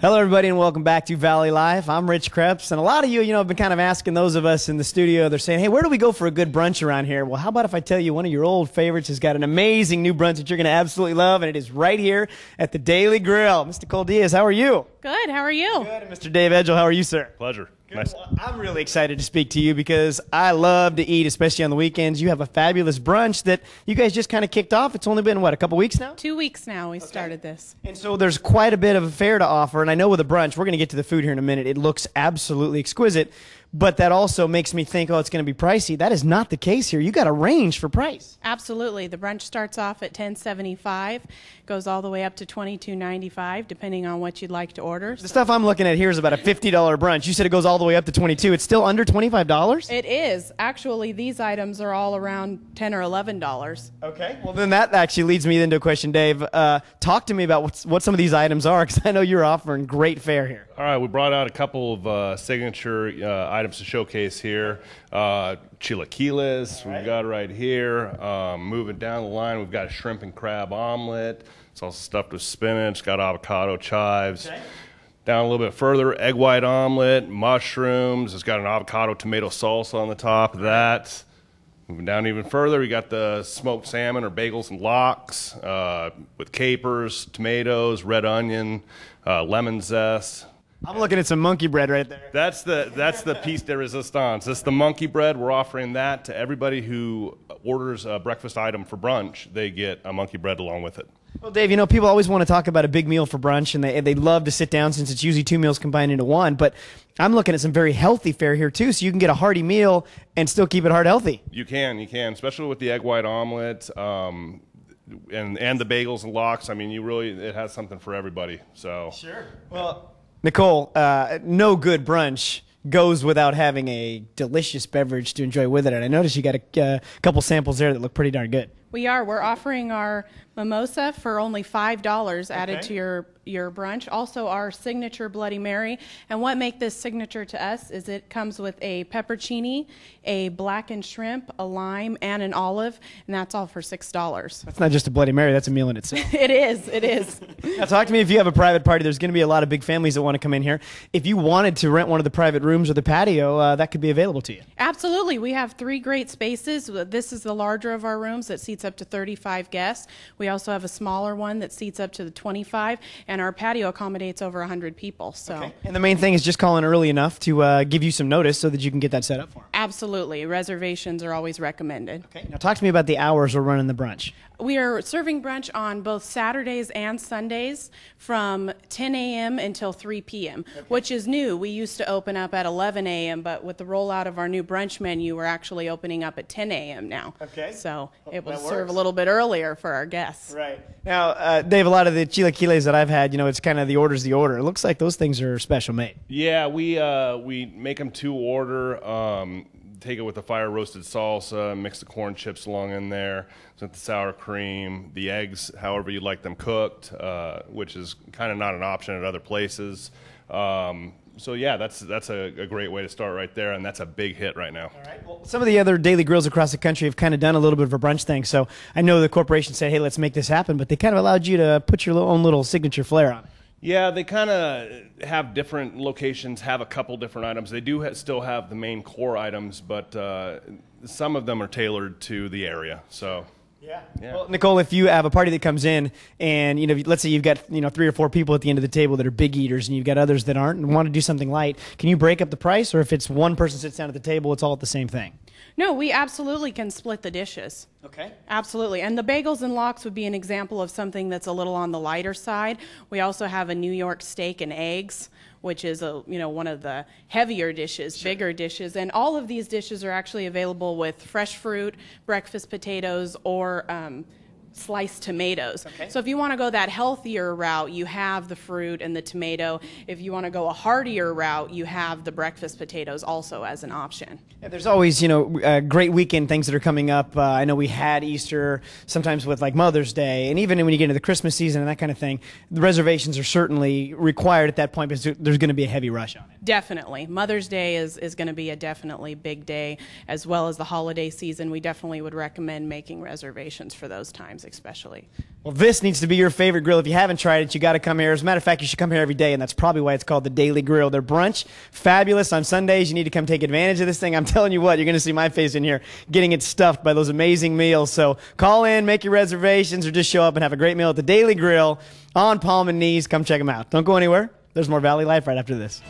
Hello, everybody, and welcome back to Valley Life. I'm Rich Krebs, and a lot of you, you know, have been kind of asking those of us in the studio. They're saying, "Hey, where do we go for a good brunch around here?" Well, how about if I tell you one of your old favorites has got an amazing new brunch that you're going to absolutely love, and it is right here at the Daily Grill. Mr. Cole Diaz, how are you? Good. How are you? Good. And Mr. Dave Edgel, how are you, sir? Pleasure. Nice. Well, I'm really excited to speak to you because I love to eat, especially on the weekends. You have a fabulous brunch that you guys just kind of kicked off. It's only been what a couple weeks now. Two weeks now we started this. And so there's quite a bit of a fare to offer. And I know with a brunch, we're going to get to the food here in a minute. It looks absolutely exquisite. But that also makes me think, oh, it's going to be pricey. That is not the case here. You got a range for price. Absolutely. The brunch starts off at 1075, goes all the way up to 2295 depending on what you'd like to order. The stuff I'm looking at here is about a $50 brunch. You said it goes all the way up to 22. It's still under $25? It is. Actually, these items are all around 10 or 11 dollars. Okay. Well, then that actually leads me into a question, Dave. Uh, talk to me about what's, what some of these items are because I know you're offering great fare here. All right, we brought out a couple of uh, signature uh, items to showcase here. Uh, chilaquiles, we've got right here. Um, moving down the line, we've got a shrimp and crab omelet. It's also stuffed with spinach, got avocado chives. Okay. Down a little bit further, egg white omelet, mushrooms. It's got an avocado tomato salsa on the top of that. Moving down even further, we got the smoked salmon or bagels and lox uh, with capers, tomatoes, red onion, uh, lemon zest. I'm looking at some monkey bread right there. That's the that's the piece de resistance. It's the monkey bread. We're offering that to everybody who orders a breakfast item for brunch. They get a monkey bread along with it. Well, Dave, you know, people always want to talk about a big meal for brunch, and they, they love to sit down since it's usually two meals combined into one. But I'm looking at some very healthy fare here, too, so you can get a hearty meal and still keep it heart healthy. You can, you can, especially with the egg white omelet um, and and the bagels and lox. I mean, you really it has something for everybody. So Sure. Well, Nicole, uh, no good brunch goes without having a delicious beverage to enjoy with it. And I noticed you got a uh, couple samples there that look pretty darn good. We are. We're offering our mimosa for only five dollars added Okay. to your your brunch. Also, our signature Bloody Mary. And what make this signature to us is it comes with a peppercini, a blackened shrimp, a lime, and an olive, and that's all for six dollars. That's not just a Bloody Mary, that's a meal in itself. It is. It is. now, talk to me if you have a private party. There's going to be a lot of big families that want to come in here. If you wanted to rent one of the private rooms or the patio, uh, that could be available to you. Absolutely. We have three great spaces. This is the larger of our rooms that seats up to 35 guests. We also have a smaller one that seats up to the 25, and our patio accommodates over 100 people. So, And the main thing is just calling early enough to uh, give you some notice so that you can get that set up for them. absolutely, reservations are always recommended. Okay. Now, talk to me about the hours we're running the brunch. We are serving brunch on both Saturdays and Sundays from 10 a.m. until 3 p.m., which is new. We used to open up at 11 a.m., but with the rollout of our new brunch menu, we're actually opening up at 10 a.m. now. Okay. So it that serve a little bit earlier for our guests. Right. Now, uh, Dave, a lot of the chilaquiles that I've had, you know, it's kind of the order's the order. It looks like those things are special made. yeah, we uh, we make them to order. Um, take it with the fire roasted salsa, mix the corn chips along in there, with the sour cream, the eggs, however you like them cooked, uh, which is kind of not an option at other places. Um, so yeah, that's that's a, a great way to start right there, and that's a big hit right now. Well, some of the other daily grills across the country have kind of done a little bit of a brunch thing. So I know the corporation said, hey, let's make this happen, but they kind of allowed you to put your own little signature flair on it. Yeah, they kind of have different locations, have a couple different items. They do ha- still have the main core items, but uh, some of them are tailored to the area. So, Yeah. Yeah. Well, Nicole, if you have a party that comes in and, you know, let's say you've got, you know, three or four people at the end of the table that are big eaters and you've got others that aren't and want to do something light, can you break up the price? Or if it's one person sits down at the table, it's all at the same thing? No, we absolutely can split the dishes. Okay. Absolutely. And the bagels and lox would be an example of something that's a little on the lighter side. We also have a New York steak and eggs, which is a, you know, one of the heavier dishes, bigger dishes. And all of these dishes are actually available with fresh fruit, breakfast potatoes, or um, sliced tomatoes. Okay. So if you want to go that healthier route, you have the fruit and the tomato. If you want to go a heartier route, you have the breakfast potatoes also as an option. Yeah, there's always, you know, uh, great weekend things that are coming up. Uh, I know we had Easter, sometimes with like Mother's Day, and even when you get into the Christmas season and that kind of thing, the reservations are certainly required at that point because there's going to be a heavy rush on it. Definitely. Mother's Day is, is going to be a definitely big day, as well as the holiday season. We definitely would recommend making reservations for those times especially. Well, this needs to be your favorite grill. If you haven't tried it, you got to come here. As a matter of fact, you should come here every day, and that's probably why it's called the Daily Grill. Their brunch, fabulous on Sundays. You need to come take advantage of this thing. I'm telling you what, you're going to see my face in here getting it stuffed by those amazing meals. So call in, make your reservations, or just show up and have a great meal at the Daily Grill on Palm and Nees. Come check them out. Don't go anywhere. There's more Valley Life right after this.